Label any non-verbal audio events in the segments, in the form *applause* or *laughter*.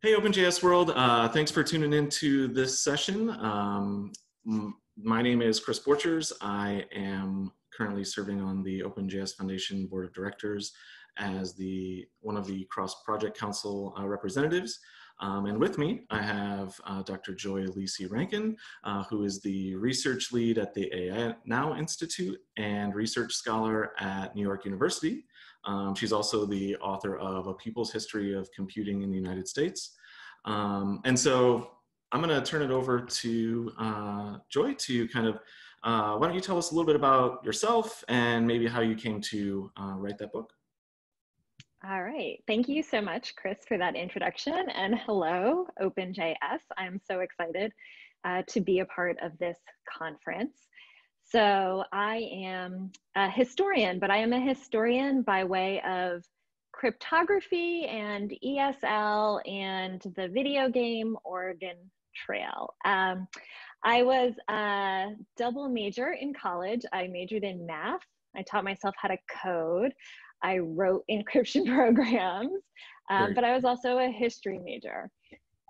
Hey, OpenJS World. Uh, thanks for tuning in to this session. Um, my name is Kris Borchers. I am currently serving on the OpenJS Foundation Board of Directors as the one of the Cross Project Council uh, representatives. Um, and with me, I have uh, Dr. Joy Lisi Rankin, uh, who is the research lead at the AI Now Institute and research scholar at New York University. Um, she's also the author of A People's History of Computing in the United States. Um, and so I'm going to turn it over to uh, Joy to kind of, uh, why don't you tell us a little bit about yourself and maybe how you came to uh, write that book? All right. Thank you so much, Kris, for that introduction. And hello, OpenJS. I'm so excited uh, to be a part of this conference. So I am a historian, but I am a historian by way of cryptography and ESL and the video game Oregon Trail. Um, I was a double major in college. I majored in math. I taught myself how to code. I wrote *laughs* encryption programs, um, but I was also a history major.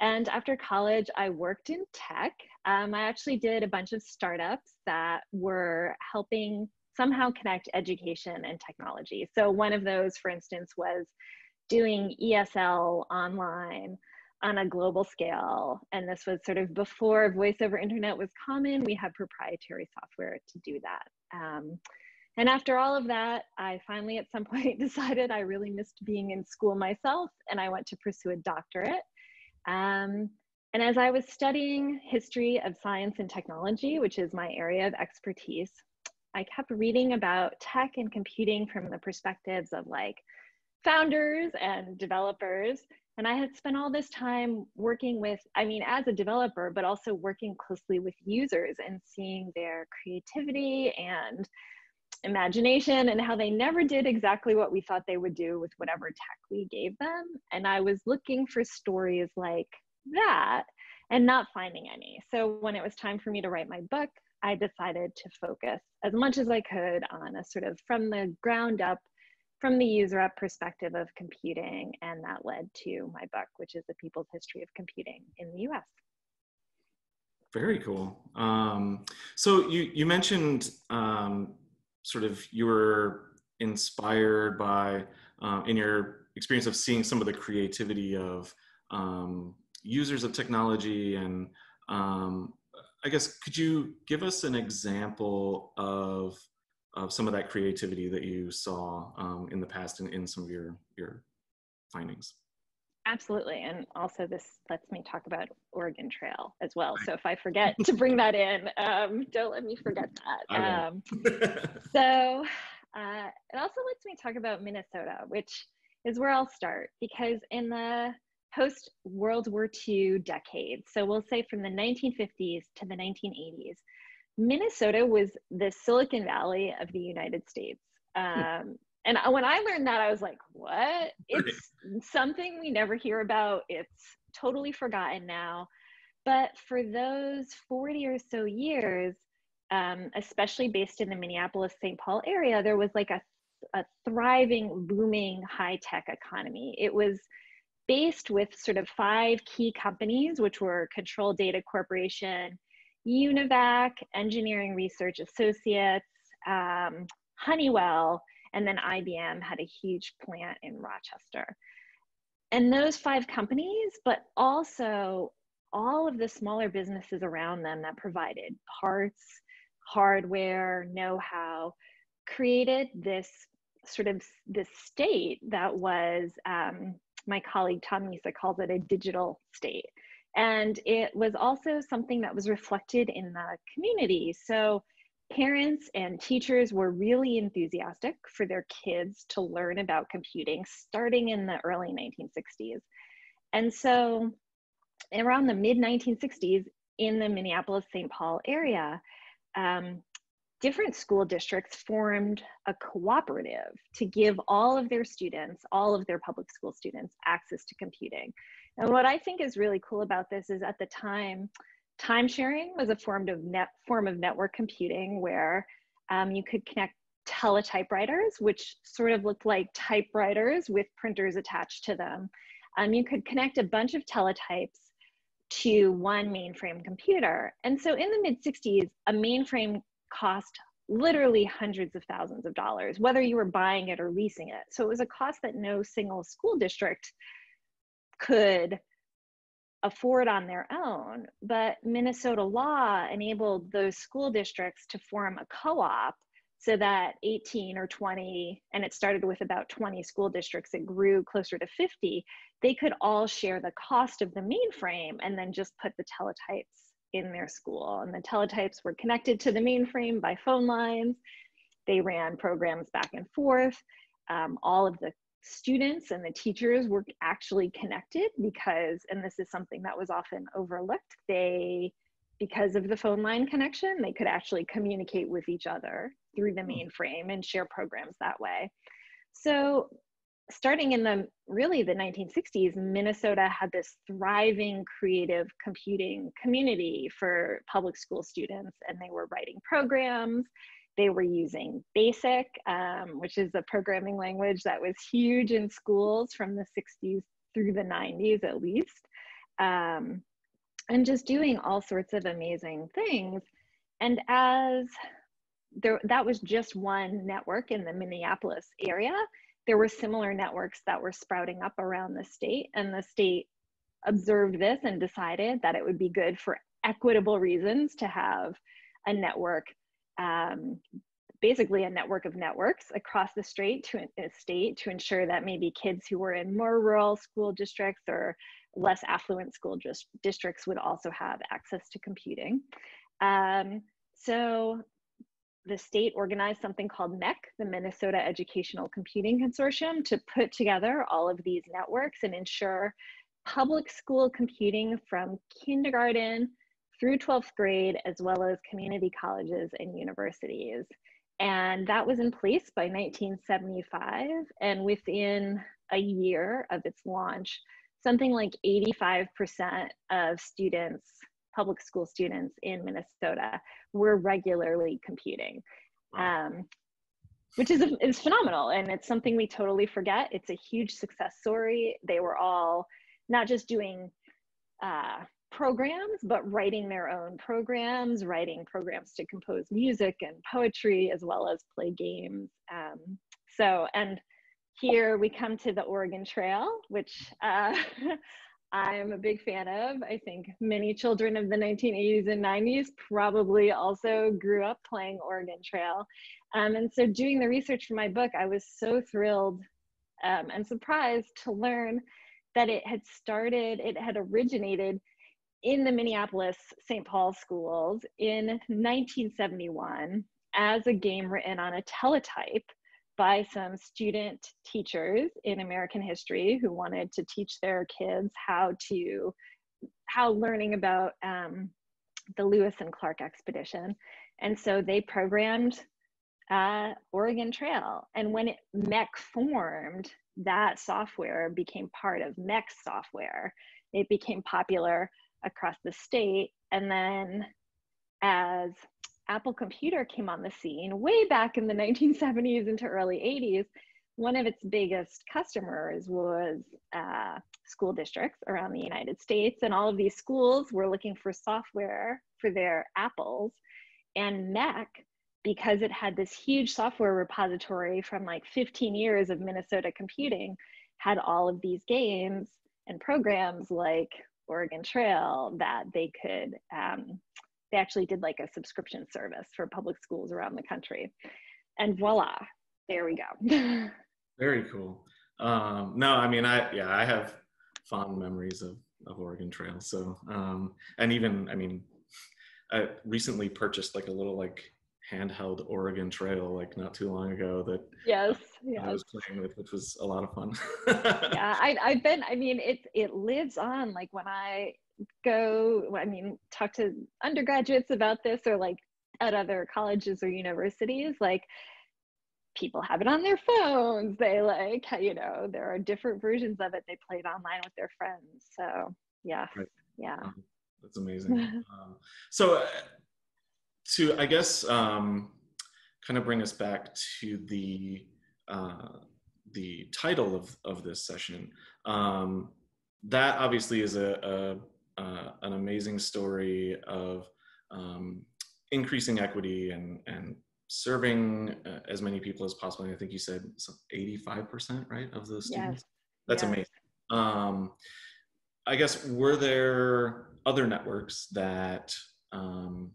And after college, I worked in tech. Um, I actually did a bunch of startups that were helping somehow connect education and technology. So, one of those, for instance, was doing ESL online on a global scale. And this was sort of before voice over internet was common. We had proprietary software to do that. Um, and after all of that, I finally at some *laughs* point decided I really missed being in school myself and I went to pursue a doctorate. Um, and as I was studying history of science and technology, which is my area of expertise, I kept reading about tech and computing from the perspectives of like founders and developers. And I had spent all this time working with, I mean, as a developer, but also working closely with users and seeing their creativity and imagination and how they never did exactly what we thought they would do with whatever tech we gave them. And I was looking for stories like that and not finding any. So when it was time for me to write my book, I decided to focus as much as I could on a sort of from the ground up, from the user up perspective of computing. And that led to my book, which is The People's History of Computing in the US. Very cool. Um, so you, you mentioned um, sort of you were inspired by uh, in your experience of seeing some of the creativity of um, users of technology and um, i guess could you give us an example of of some of that creativity that you saw um, in the past in, in some of your your findings Absolutely. And also, this lets me talk about Oregon Trail as well. So if I forget to bring that in, um, don't let me forget that. Um, *laughs* so uh, it also lets me talk about Minnesota, which is where I'll start because in the post World War II decade, so we'll say from the 1950s to the 1980s, Minnesota was the Silicon Valley of the United States. Hmm. Um, and when I learned that, I was like, what? *laughs* It's something we never hear about. It's totally forgotten now. But for those 40 or so years, um, especially based in the Minneapolis St. Paul area, there was like a, a thriving, booming high tech economy. It was based with sort of five key companies, which were Control Data Corporation, UNIVAC, Engineering Research Associates, um, Honeywell, and then IBM had a huge plant in Rochester. And those five companies, but also all of the smaller businesses around them that provided parts, hardware, know-how, created this sort of this state that was um, my colleague Tom Misa calls it a digital state. And it was also something that was reflected in the community. So parents and teachers were really enthusiastic for their kids to learn about computing starting in the early 1960s. And so around the mid 1960s in the Minneapolis St. Paul area, um, different school districts formed a cooperative to give all of their students, all of their public school students, access to computing. And what I think is really cool about this is at the time, Time sharing was a form of net form of network computing where um, you could connect teletypewriters, which sort of looked like typewriters with printers attached to them, um, you could connect a bunch of teletypes to one mainframe computer. And so in the mid 60s, a mainframe cost literally hundreds of thousands of dollars, whether you were buying it or leasing it. So it was a cost that no single school district could afford on their own. But Minnesota law enabled those school districts to form a co op so that 18 or 20, and it started with about 20 school districts, it grew closer to 50, they could all share the cost of the mainframe and then just put the teletypes in their school. And the teletypes were connected to the mainframe by phone lines. They ran programs back and forth. Um, all of the students and the teachers were actually connected because, and this is something that was often overlooked, they, because of the phone line connection, they could actually communicate with each other through the hmm. mainframe and share programs that way. So starting in the really the 1960s, Minnesota had this thriving creative computing community for public school students, and they were writing programs. They were using BASIC, um, which is a programming language that was huge in schools from the 60s through the 90s at least, um, and just doing all sorts of amazing things. And as there, that was just one network in the Minneapolis area there were similar networks that were sprouting up around the state, and the state observed this and decided that it would be good for equitable reasons to have a network, um, basically a network of networks across the state to a state to ensure that maybe kids who were in more rural school districts or less affluent school districts would also have access to computing. Um, so the state organized something called MECC, the Minnesota Educational Computing Consortium, to put together all of these networks and ensure public school computing from kindergarten through 12th grade, as well as community colleges and universities. And that was in place by 1975. And within a year of its launch, something like 85% of students public school students in Minnesota were regularly computing. um, which is, is phenomenal. And it's something we totally forget. It's a huge success story. They were all not just doing uh, programs, but writing their own programs, writing programs to compose music and poetry, as well as play games. Um, so, and here we come to the Oregon Trail, which uh, *laughs* I'm a big fan of. I think many children of the 1980s and 90s probably also grew up playing Oregon Trail. Um, and so, doing the research for my book, I was so thrilled um, and surprised to learn that it had started, it had originated in the Minneapolis St. Paul schools in 1971 as a game written on a teletype by some student teachers in American history who wanted to teach their kids how to, how learning about um, the Lewis and Clark expedition. And so they programmed uh, Oregon Trail. And when it, MECC formed, that software became part of MECC software. It became popular across the state. And then as Apple Computer came on the scene way back in the *laughs* 1970s into early 80s, one of its biggest customers was uh, school districts around the United States. And all of these schools were looking for software for their apples. And MECC, because it had this huge software repository from like 15 years of Minnesota computing, had all of these games and programs like Oregon Trail that they could um, they actually did like a subscription service for public schools around the country. And voila, there we go. *laughs* Very cool. Um, no, I mean, I, yeah, I have fond memories of, of Oregon Trail. So, um, and even, I mean, I recently purchased like a little like handheld Oregon Trail like not too long ago that yes, yes. I was playing with, which was a lot of fun. *laughs* yeah, I, I've been. I mean, it it lives on. Like when I go, I mean, talk to undergraduates about this or like at other colleges or universities, like people have it on their phones. They like, you know, there are different versions of it. They play it online with their friends. So yeah, right. yeah. Um, that's amazing. *laughs* um, so uh, to, I guess, um, kind of bring us back to the, uh, the title of, of this session. Um, that obviously is a, a uh, an amazing story of um, increasing equity and and serving uh, as many people as possible. And I think you said 85% right of the students. Yes. That's yes. amazing. Um, I guess were there other networks that um,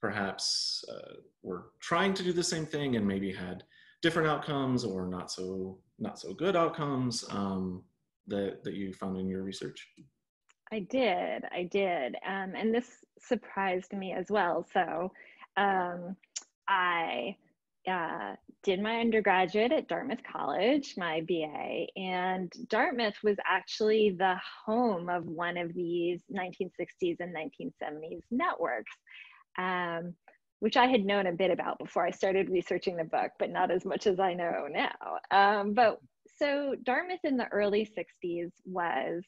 perhaps uh, were trying to do the same thing and maybe had different outcomes or not so not so good outcomes um, that that you found in your research? I did, I did, um, and this surprised me as well. So um, I uh, did my undergraduate at Dartmouth College, my BA, and Dartmouth was actually the home of one of these 1960s and 1970s networks, um, which I had known a bit about before I started researching the book, but not as much as I know now. Um, but so Dartmouth in the early 60s was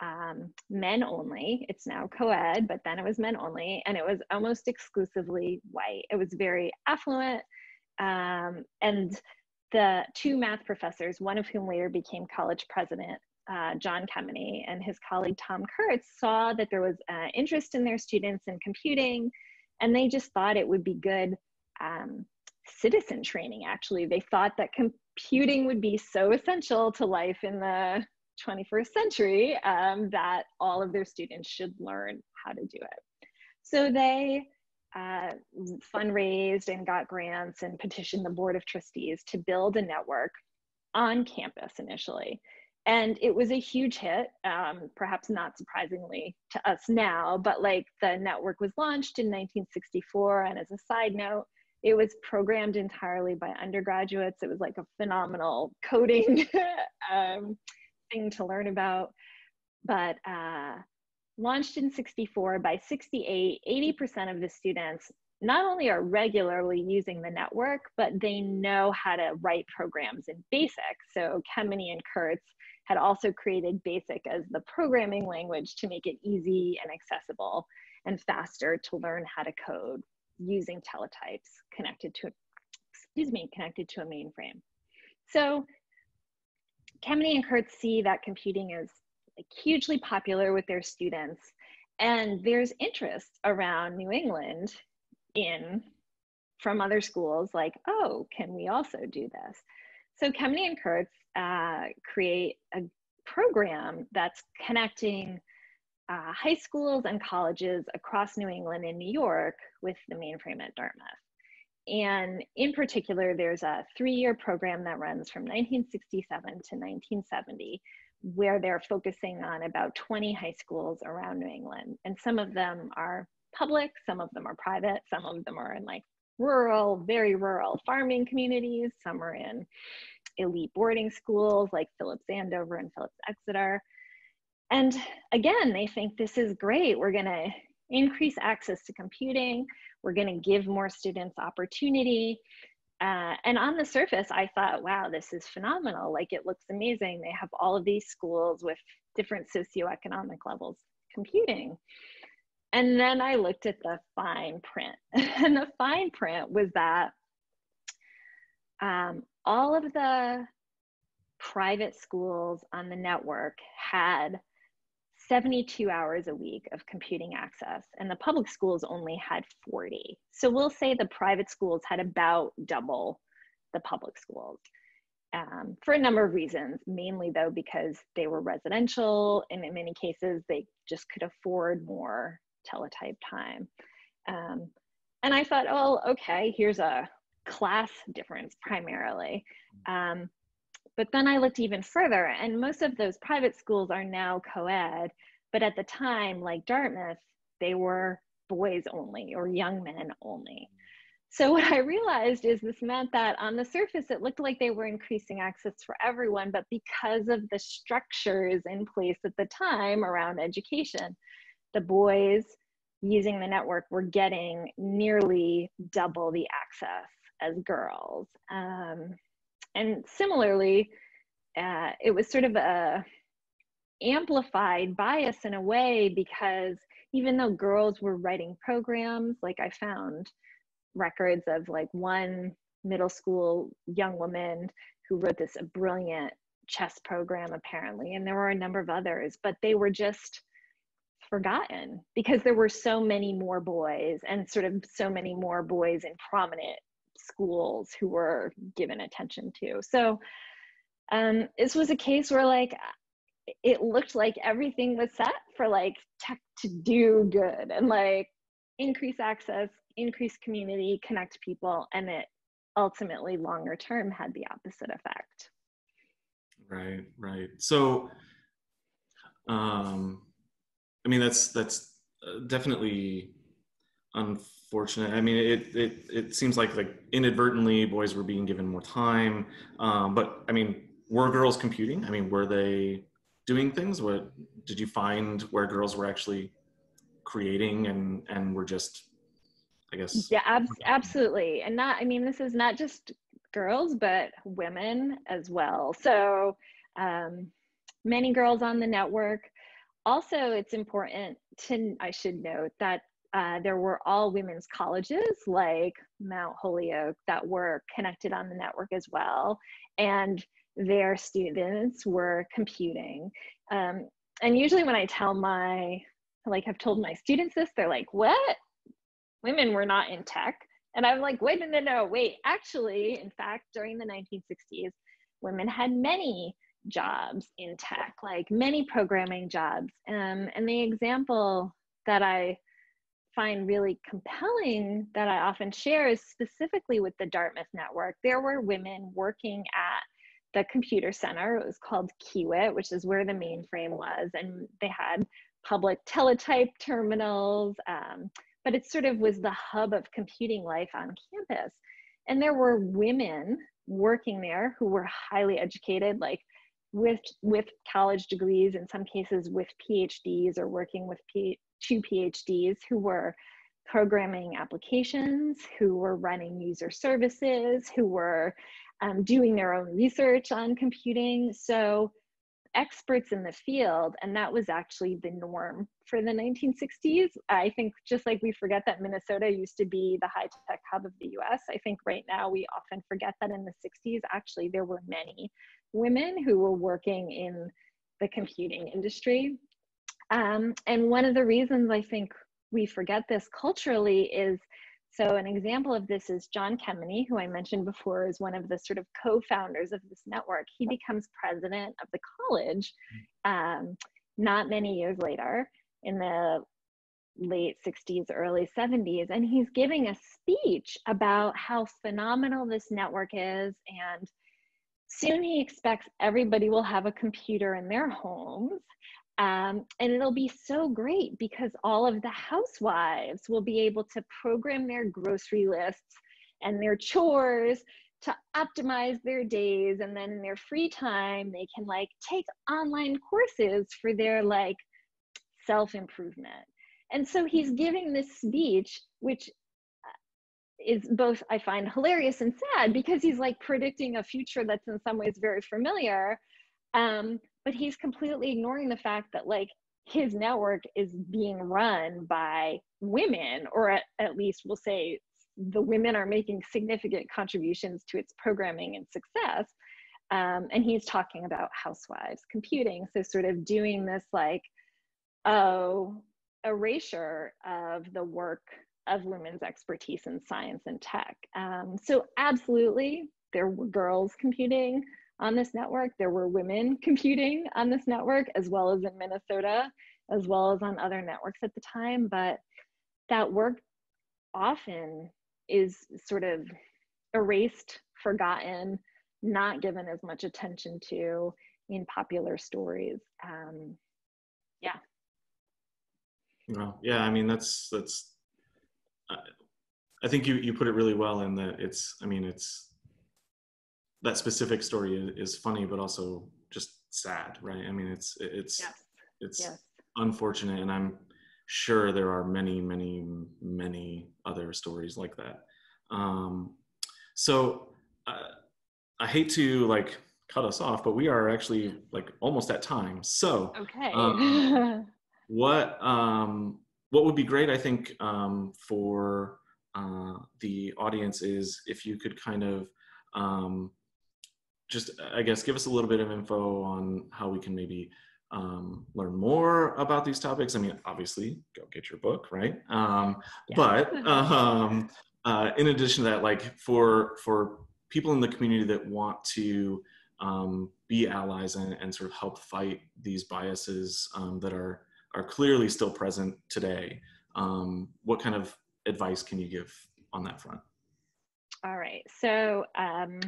um, men only. It's now co ed, but then it was men only, and it was almost exclusively white. It was very affluent um, and the two math professors, one of whom later became college president, uh, John Kemeny, and his colleague Tom Kurtz, saw that there was uh, interest in their students in computing, and they just thought it would be good um, citizen training, actually. They thought that computing would be so essential to life in the 21st century um, that all of their students should learn how to do it. So they uh, fundraised and got grants and petitioned the Board of Trustees to build a network on campus initially. And it was a huge hit, um, perhaps not surprisingly to us now, but like the network was launched in 1964. And as a side note, it was programmed entirely by undergraduates. It was like a phenomenal coding *laughs* um, thing to learn about. But uh, launched in 64, by 68, 80% of the students not only are regularly using the network, but they know how to write programs in BASIC. So Kemeny and Kurtz had also created BASIC as the programming language to make it easy and accessible and faster to learn how to code using teletypes connected to, excuse me, connected to a mainframe. So Kemeny and Kurtz see that computing is like hugely popular with their students. And there's interest around New England in from other schools like, oh, can we also do this? So Kemeny and Kurtz uh, create a program that's connecting uh, high schools and colleges across New England and New York with the mainframe at Dartmouth. And in particular, there's a three year program that runs from 1967 to 1970 where they're focusing on about 20 high schools around New England. And some of them are public, some of them are private, some of them are in like rural, very rural farming communities, some are in elite boarding schools like Phillips Andover and Phillips Exeter. And again, they think this is great. We're going to increase access to computing. We're going to give more students opportunity. Uh, and on the surface, I thought, wow, this is phenomenal. Like it looks amazing. They have all of these schools with different socioeconomic levels computing. And then I looked at the fine print, *laughs* and the fine print was that um, all of the private schools on the network had 72 hours a week of computing access, and the public schools only had 40. So we'll say the private schools had about double the public schools um, for a number of reasons, mainly though because they were residential, and in many cases they just could afford more teletype time. Um, and I thought, oh, okay, here's a class difference primarily. Um, but then I looked even further, and most of those private schools are now co ed. But at the time, like Dartmouth, they were boys only or young men only. So, what I realized is this meant that on the surface, it looked like they were increasing access for everyone, but because of the structures in place at the time around education, the boys using the network were getting nearly double the access as girls. Um, and similarly, uh, it was sort of a amplified bias in a way because even though girls were writing programs, like I found records of like one middle school young woman who wrote this brilliant chess program apparently and there were a number of others but they were just forgotten because there were so many more boys and sort of so many more boys in prominent schools who were given attention to. So um, this was a case where like it looked like everything was set for like tech to do good and like increase access increase community connect people and it ultimately longer term had the opposite effect. Right right. So um i mean that's that's uh, definitely unfortunate i mean it it it seems like like inadvertently boys were being given more time. Um but i mean were girls computing? I mean were they doing things? What did you find where girls were actually creating and and were just i guess yeah ab- absolutely. And not i mean this is not just girls but women as well. So um, many girls on the network. Also it's important to i should note that uh, there were all women's colleges like mount holyoke that were connected on the network as well. And their students were computing. Um, and usually when i tell my like I've told my students this they're like what? Women were not in tech? And i'm like wait no no wait. Actually in fact during the 1960s women had many jobs in tech like many programming jobs. Um, and the example that i find really compelling that i often share is specifically with the dartmouth network there were women working at the computer center it was called kiewit which is where the mainframe was and they had public teletype terminals, um, but it sort of was the hub of computing life on campus. And there were women working there who were highly educated, like with with college degrees, in some cases with PhDs or working with P, two PhDs, who were programming applications, who were running user services, who were um, doing their own research on computing. So experts in the field and that was actually the norm for the 1960s i think just like we forget that minnesota used to be the high tech hub of the us i think right now we often forget that in the 60s actually there were many women who were working in the computing industry um, and one of the reasons i think we forget this culturally is so an example of this is John Kemeny, who I mentioned before is one of the sort of co-founders of this network. He becomes president of the college um, not many years later in the late 60s, early 70s, and he's giving a speech about how phenomenal this network is and soon he expects everybody will have a computer in their homes um, and it'll be so great because all of the housewives will be able to program their grocery lists and their chores to optimize their days. And then in their free time, they can like take online courses for their like self improvement. And so he's giving this speech, which uh, is both I find hilarious and sad because he's like predicting a future that's in some ways very familiar. Um, but he's completely ignoring the fact that like his network is being run by women or at, at least we'll say the women are making significant contributions to its programming and success. Um, and he's talking about housewives computing so sort of doing this like oh erasure of the work of women's expertise in science and tech. Um, so absolutely there were girls computing on this network. There were women *laughs* computing on this network, as well as in Minnesota, as well as on other networks at the time. But that work often is sort of erased, forgotten, not given as much attention to in popular stories. Um, yeah. Well, yeah, I mean that's that's. Uh, I think you you put it really well in that it's. I mean it's that specific story is, funny, but also just sad, right? I mean, it's it's it's unfortunate, and I'm sure there are many, many, many other stories like that. Um, so uh, I hate to like cut us off, but we are actually like almost at time. So okay, um, *laughs* what um, what would be great, I think, um, for uh, the audience is if you could kind of um, just, I guess, give us a little bit of info on how we can maybe um, learn more about these topics. I mean, obviously, go get your book, right? Um, yeah. But *laughs* um, uh, in addition to that, like for for people in the community that want to um, be allies and, and, sort of help fight these biases um, that are are clearly still present today, um, what kind of advice can you give on that front? All right. So um,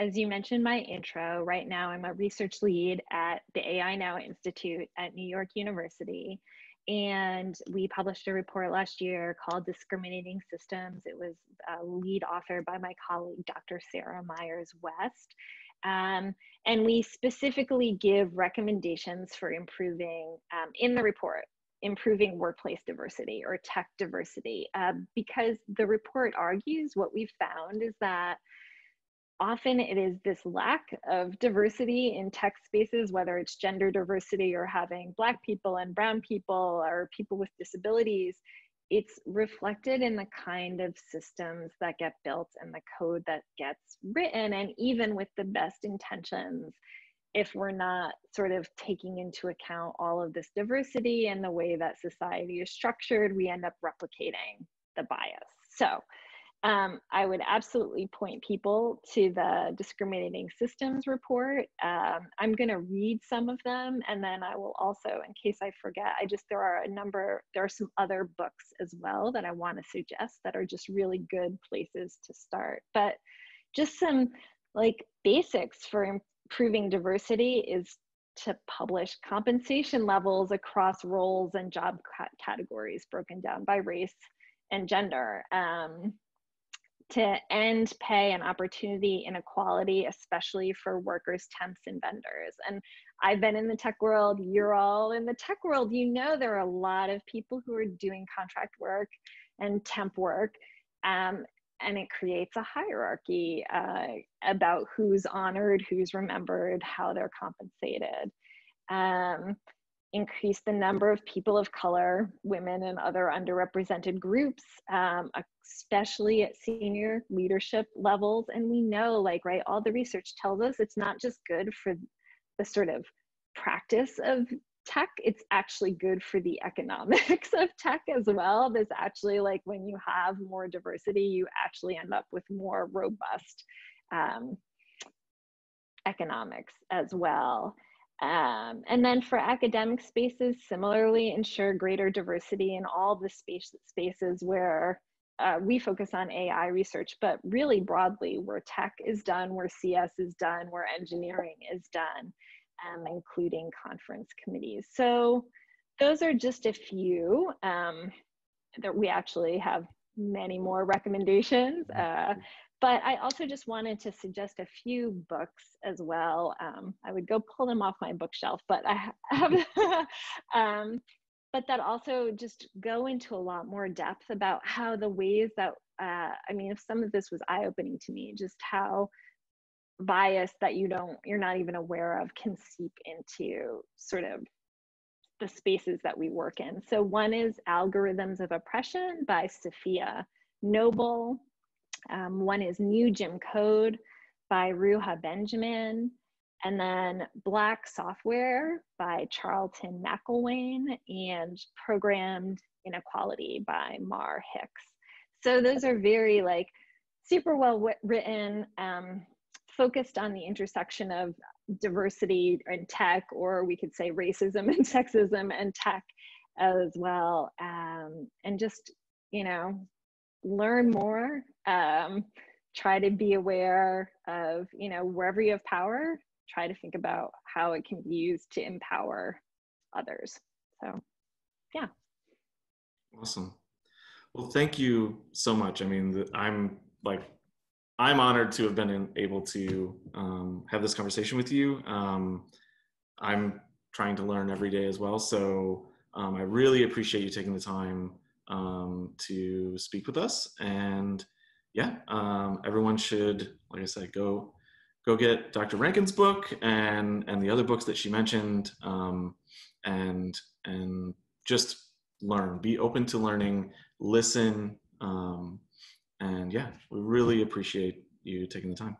as you mentioned my intro, right now I'm a research lead at the AI Now Institute at New York University. And we published a report last year called Discriminating Systems. It was a lead author by my colleague, Dr. Sarah Myers West. Um, and we specifically give recommendations for improving um, in the report improving workplace diversity or tech diversity uh, because the report argues what we've found is that often it is this lack of diversity in tech spaces, whether it's gender diversity or having Black people and Brown people or people with disabilities. It's reflected in the kind of systems that get built and the code that gets written. And even with the best intentions, if we're not sort of taking into account all of this diversity and the way that society is structured, we end up replicating the bias. So um, I would absolutely point people to the discriminating systems report. Um, I'm going to read some of them, and then I will also, in case I forget, I just there are a number, there are some other books as well that I want to suggest that are just really good places to start. But just some like basics for improving diversity is to publish compensation levels across roles and job categories broken down by race and gender. Um, to end pay and opportunity inequality, especially for workers, temps, and vendors. And I've been in the tech world, you're all in the tech world. You know, there are a lot of people who are doing contract work and temp work. Um, and it creates a hierarchy uh, about who's honored, who's remembered, how they're compensated. Um, increase the number of people of color, women, and other underrepresented groups, um, especially at senior leadership levels. And we know, like, right, all the research tells us it's not just good for the sort of practice of tech, it's actually good for the *laughs* economics of tech as well. There's actually, like, when you have more diversity, you actually end up with more robust um, economics as well. Um, and then for academic spaces, similarly, ensure greater diversity in all the space, spaces where uh, we focus on AI research, but really broadly, where tech is done, where CS is done, where engineering is done, um, including conference committees. So those are just a few um, that we actually have many more recommendations. Uh, but I also just wanted to suggest a few books as well. Um, I would go pull them off my bookshelf, but I *laughs* have, um, but that also just go into a lot more depth about how the ways that, uh, I mean, if some of this was eye opening to me, just how bias that you don't, you're not even aware of can seep into sort of the spaces that we work in. So one is Algorithms of Oppression by Safiya Noble. Um, one is New Jim Code by Ruha Benjamin, and then Black Software by Charlton McIlwain, and Programmed Inequality by Mar Hicks. So those are very like super well written, um, focused on the intersection of diversity and tech, or we could say racism *laughs* and sexism and tech as well. Um, and just, you know, learn more um, try to be aware of you know wherever you have power try to think about how it can be used to empower others. So yeah. Awesome. Well thank you so much. I mean i'm like i'm honored to have been able to um, have this conversation with you. Um, i'm trying to learn every day as well. So um, i really appreciate you taking the time um, to speak with us. And yeah, um, everyone should, like I said, go go get Dr. Rankin's book and and the other books that she mentioned, um, and and just learn. Be open to learning. Listen. Um, and yeah, we really appreciate you taking the time.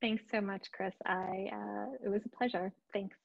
Thanks so much, Kris. I uh, it was a pleasure. Thanks.